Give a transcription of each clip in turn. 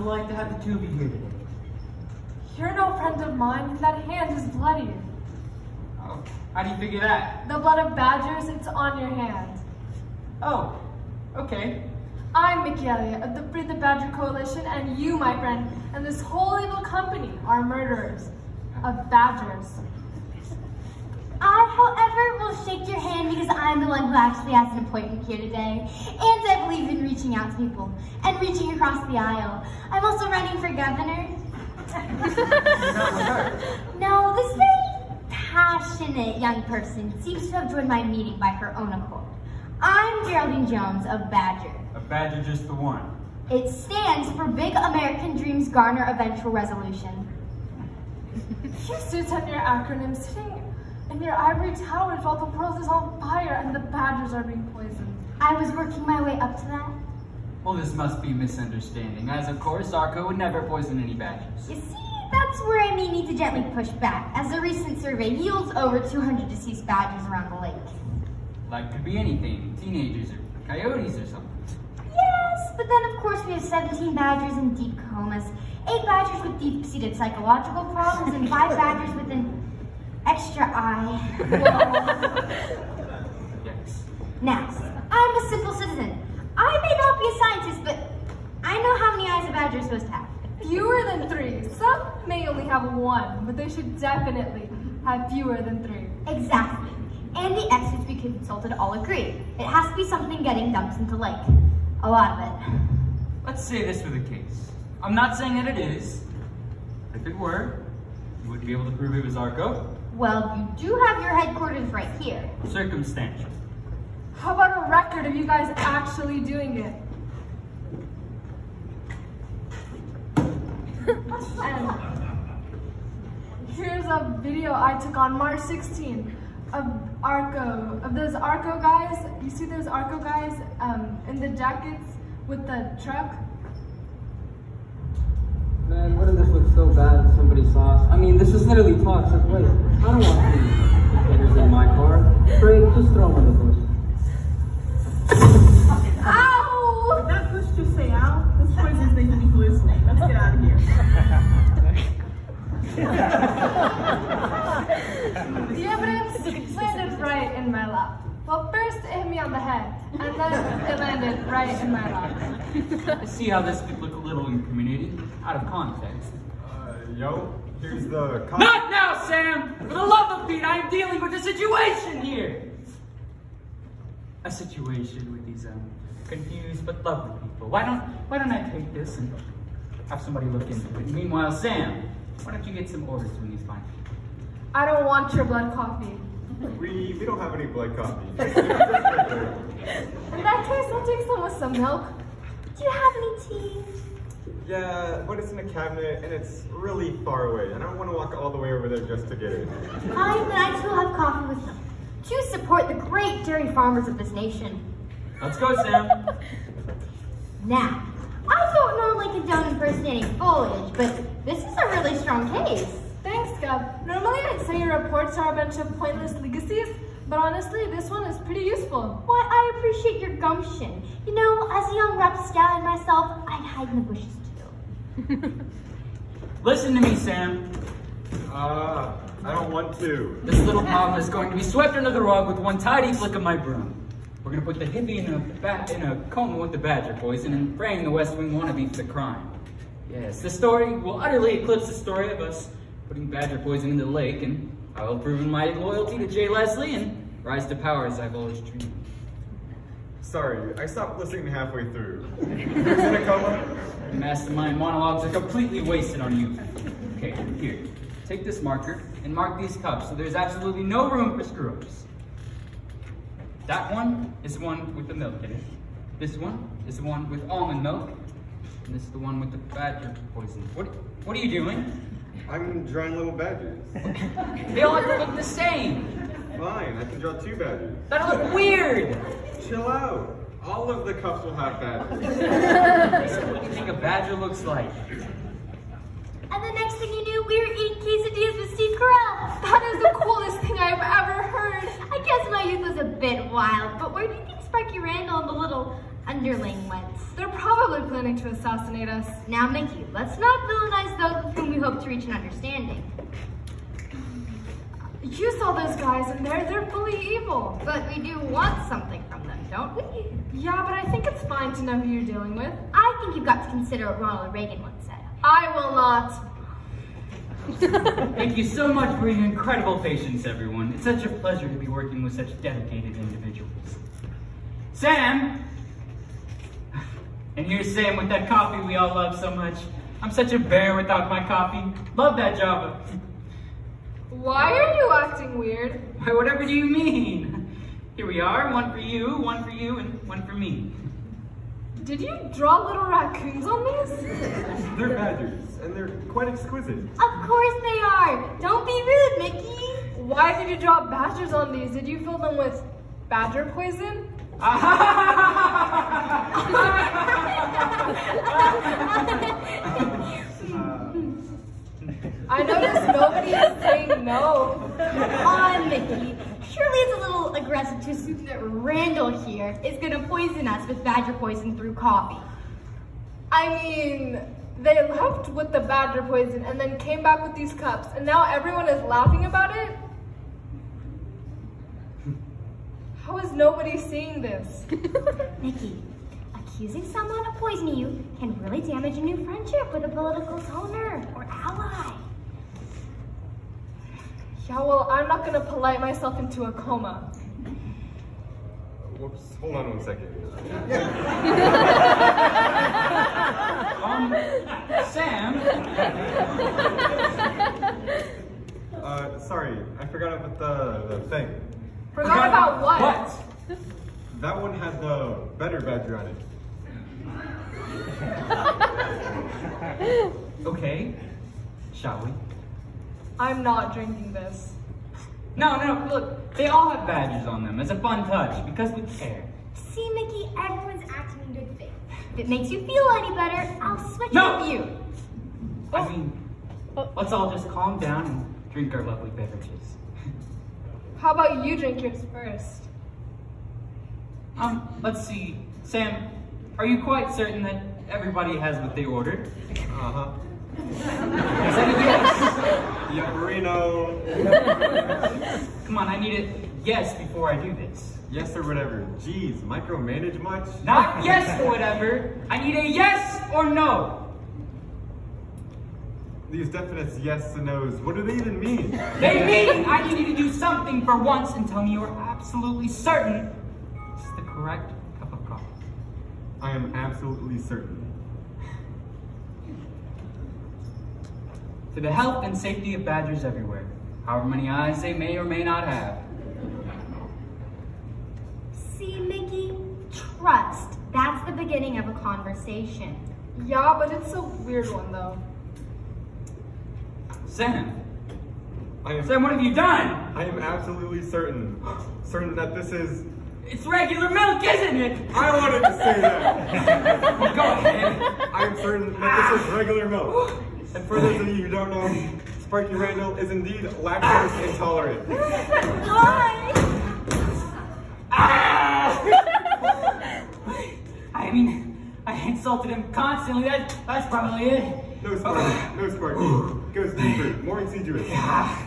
delight to have the two of you here today. You're no friend of mine, that hand is bloody. Oh, how do you figure that? The blood of badgers, it's on your hand. Oh, okay. I'm Elliott of the Free the Badger Coalition, and you, my friend, and this whole evil company are murderers of badgers. I, however, will shake your hand because I'm the one who actually has an appointment here today. And I believe in reaching out to people and reaching across the aisle. I'm also running for governor. no, this very passionate young person seems to have joined my meeting by her own accord. I'm Geraldine Jones of Badger. A badger just the one. It stands for Big American Dreams Garner Eventual Resolution. You sit on your acronym sitting in your ivory towers while the world is on fire and the badgers are being poisoned. I was working my way up to that. Well, this must be a misunderstanding, as of course Arco would never poison any badgers. You see, that's where I may need to gently push back, as a recent survey yields over 200 deceased badgers around the lake. Like could be anything, teenagers or coyotes or something. Yes, but then of course we have 17 badgers in deep comas, 8 badgers with deep-seated psychological problems, and 5 badgers with an extra eye. Yes. Now, I'm a simple citizen. I may not be a scientist, but I know how many eyes a badger is supposed to have. Fewer than three. Some may only have one, but they should definitely have fewer than three. Exactly. And the experts we consulted all agree. It has to be something getting dumped into lake. A lot of it. Let's say this for the case. I'm not saying that it is. If it were, you wouldn't be able to prove it was Arco. Well, you do have your headquarters right here. Circumstantial. How about a record of you guys actually doing it? and here's a video I took on March 16 of Arco, of those Arco guys. You see those Arco guys um, in the jackets with the truck? Man, wouldn't this look so bad if somebody saw us? I mean, this is literally toxic waste. I don't want these haters in my car. Frank, just throw them in the bush. Ow! Did that push just say ow? This poison's making me hallucinate. Let's get out of here. The evidence landed right in my lap. Well, first it hit me on the head, and then it landed right in my lap. I see how this could look a little incriminating, out of context. Uh, yo, here's the con- Not now, Sam! For the love of Pete, I am dealing with a situation here! A situation with these um, confused but lovely people. Why don't why don't I take this and have somebody look into it? Meanwhile, Sam, why don't you get some orders from these fine people? I don't want your blood coffee. We we don't have any blood coffee. In that case, I'll take some with some milk. Do you have any tea? yeah, but it's in a cabinet and it's really far away. and I don't want to walk all the way over there just to get it. Fine, but I too have coffee with them. To support the great dairy farmers of this nation. Let's go, Sam. Now, I don't normally condone impersonating foliage, but this is a really strong case. Thanks, Gov. Normally say your reports are a bunch of pointless legacies, but honestly, this one is pretty useful. Why, I appreciate your gumption. You know, as a young rapscallion myself, I'd hide in the bushes too. Listen to me, Sam. Uh, I don't want to. This little problem is going to be swept under the rug with one tidy flick of my broom. We're gonna put the hippie in a ba- in a coma with the badger poison and frame the West Wing wannabe for the crime. Yes, the story will utterly eclipse the story of us putting badger poison in the lake, and I will prove my loyalty to Jay Leslie and rise to power as I've always dreamed. Sorry, I stopped listening halfway through. Who's in a coma? Mastermind monologues are completely wasted on you. Okay, here. Take this marker and mark these cups so there's absolutely no room for screw-ups. That one is the one with the milk in it. This one is the one with almond milk. And this is the one with the badger poison. What, what are you doing? I'm drawing little badgers. They all have to look the same. Fine, I can draw two badgers. That'll look weird. Chill out. All of the cups will have badgers. What do you think a badger looks like? And the next thing you knew, we were eating quesadillas with Steve Carell. That is the coolest thing I've ever heard. I guess my youth was a bit wild, but where do you think Sparky Randall and the little underling ones. They're probably planning to assassinate us. Now, Mickey, let's not villainize those with whom we hope to reach an understanding. You saw those guys and they're they're fully evil. But we do want something from them, don't we? Yeah, but I think it's fine to know who you're dealing with. I think you've got to consider what Ronald Reagan once said. I will not. Thank you so much for your incredible patience, everyone. It's such a pleasure to be working with such dedicated individuals. Sam! And here's Sam with that coffee we all love so much. I'm such a bear without my coffee. Love that Java. Why are you acting weird? Why, whatever do you mean? Here we are, one for you, one for you, and one for me. Did you draw little raccoons on these? They're badgers, and they're quite exquisite. Of course they are. Don't be rude, Mickey. Why did you draw badgers on these? Did you fill them with badger poison? Uh, I noticed nobody is saying no. Aw, Mickey. Surely it's a little aggressive to assume that Randall here is gonna poison us with badger poison through coffee. I mean, they left with the badger poison and then came back with these cups, and now everyone is laughing about it? How is nobody seeing this? Mickey, accusing someone of poisoning you can really damage a new friendship with a political donor or ally. Yeah, well, I'm not gonna polite myself into a coma. Whoops, hold on one second. Um, Sam? Uh, sorry, I forgot about the, the thing. Forgot about what? What? That one had the better badger on it. Okay, shall we? I'm not drinking this. No, no, look, they all have badges on them as a fun touch because we care. See, Mickey, everyone's acting in good faith. If it makes you feel any better, I'll switch No! with you. I mean, let's all just calm down and drink our lovely beverages. How about you drink yours first? Um, let's see. Sam, are you quite certain that everybody has what they ordered? Uh-huh. Is that a yes? Yeah, Marino. Come on, I need a yes before I do this. Yes or whatever. Jeez, micromanage much? Not yes or whatever. I need a yes or no. These definites yes and no's, what do they even mean? They mean I need you to do something for once and tell me you're absolutely certain is the correct cup of coffee. I am absolutely certain. To the health and safety of badgers everywhere, however many eyes they may or may not have. See, Mickey, trust. That's the beginning of a conversation. Yeah, but it's a weird one though. Sam, I am, Sam, what have you done? I am absolutely certain. Certain that this is... It's regular milk, isn't it? I wanted to say that! Go ahead. I am certain that this is regular milk. And for those of you who don't know, Sparky Randall is indeed lactose intolerant. Why? Ah! I mean, I insulted him constantly. That, that's probably it. No Sparky, no Sparky. Goes deeper, more insidious.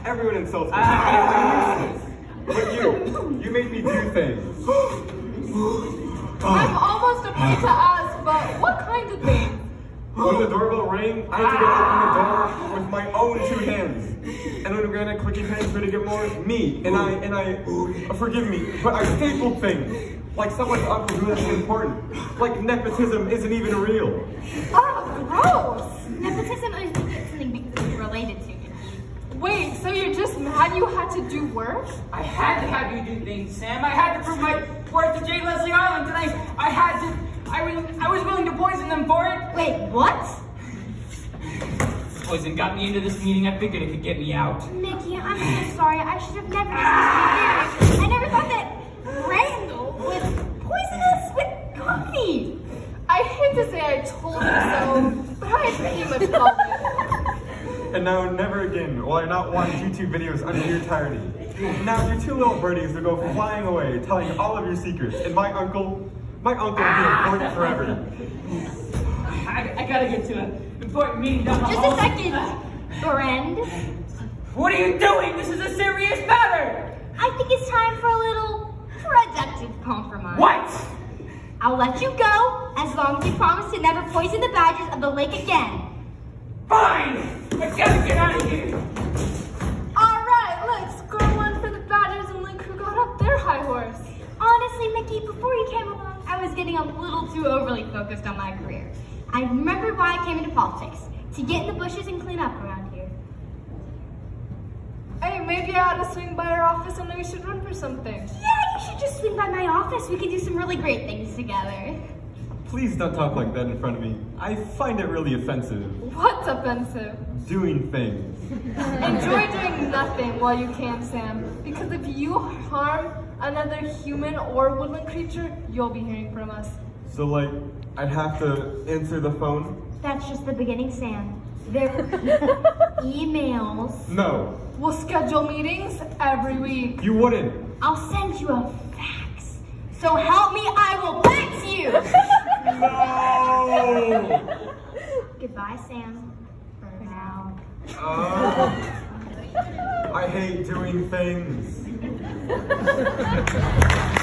Everyone insults me. Ah. But you, you made me do things. I'm almost afraid to ask, but what kind of thing? When the doorbell rang, I had to go open the door with my own two hands. And when Granite clicking hands for to get more, me and I and I uh, forgive me, but I stapled things. Like someone's uncle who isn't important. Like nepotism isn't even real. Oh, gross! Nepotism is something because it's related to Mickey. Wait, you're just mad you had to do work? I had to have you do things, Sam. I had to prove my worth to J. Leslie Island, and I, I had to. I was, I was willing to poison them for it. Wait, what? Poison got me into this meeting. I figured it could get me out. Mickey, I'm so sorry. I should have never listened to you. I never thought that Randall would poison us with coffee. I hate to say I told you so, but I pretty much called it. And now never again will I not watch YouTube videos under your tyranny. Now your two little birdies will go flying away, telling all of your secrets, and my uncle My uncle will be important forever. I, I gotta get to an important meeting down the Just hall. a second, friend. What are you doing? This is a serious matter. I think it's time for a little productive compromise. What? I'll let you go as long as you promise to never poison the badgers of the lake again. Fine. I gotta get out of here. All right, let's score one for the Badgers and look who got up their high horse. Honestly, Mickey, before you came along, I was getting a little too overly focused on my career. I remembered why I came into politics, to get in the bushes and clean up around here. Hey, maybe I ought to swing by our office and we should run for something. Yeah, you should just swing by my office. We could do some really great things together. Please don't talk like that in front of me. I find it really offensive. What's offensive? Doing things. Enjoy doing nothing while you can, Sam. Because if you harm another human or woodland creature, you'll be hearing from us. So like, I'd have to answer the phone? That's just the beginning, Sam. There emails. No, We'll schedule meetings every week. you wouldn't. I'll send you a fax. So help me, I will fax you. No! Goodbye, Sam. For now. Uh, I hate doing things.